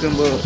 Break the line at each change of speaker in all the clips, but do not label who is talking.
câmbio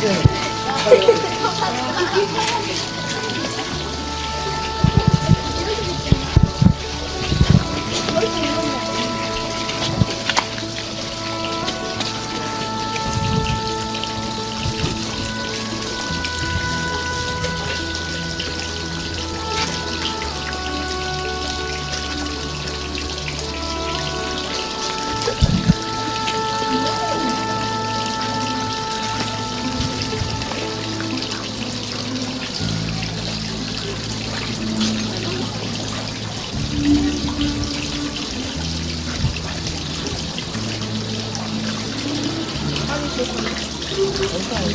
谢谢
감사합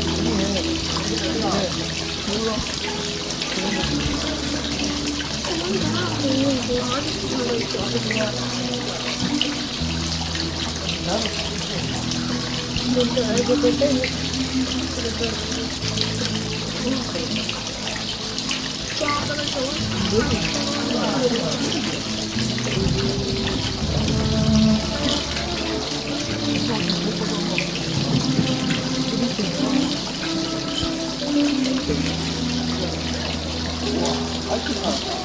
니 다. I can help.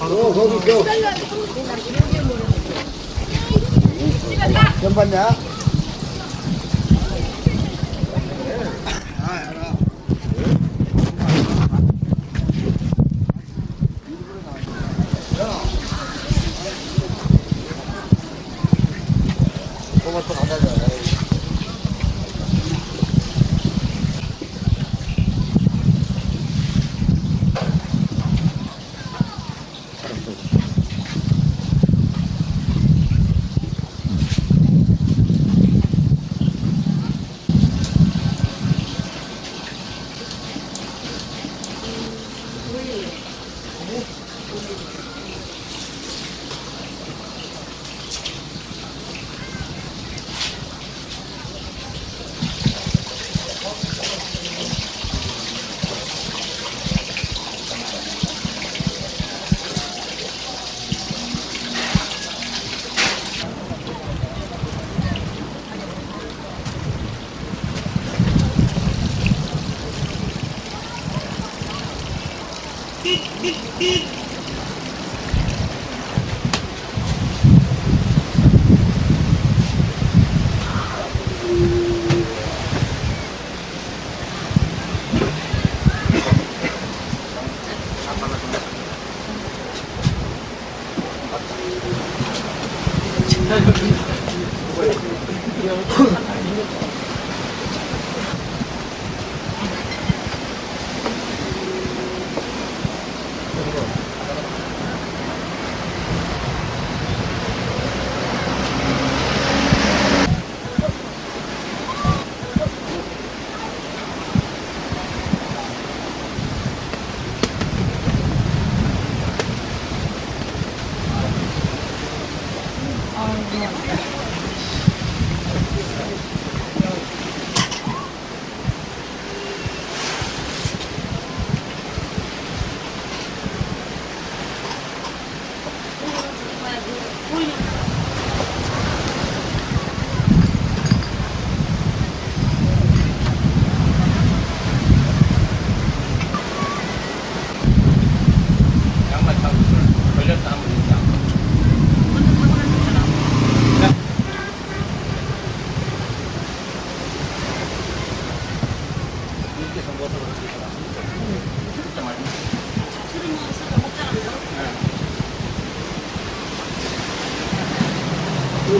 어, 거기 저. 전 봤냐? 我不想在这儿。了よし。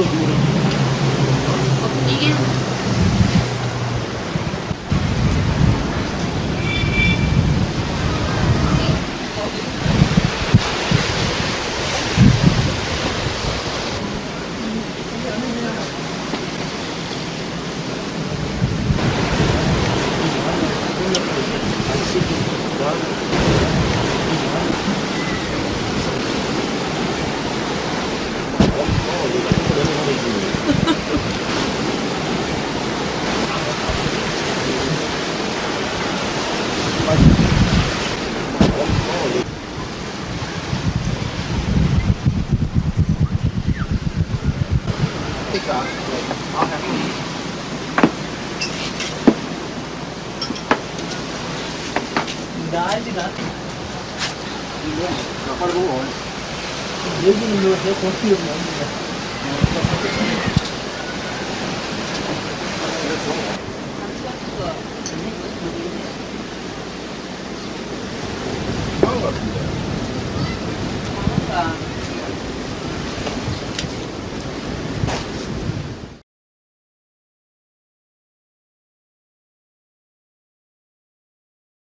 little bit.
빨리 먹어.
여기는 뭐, 내 고기 없는데.
나온 것 같은데.
그러니까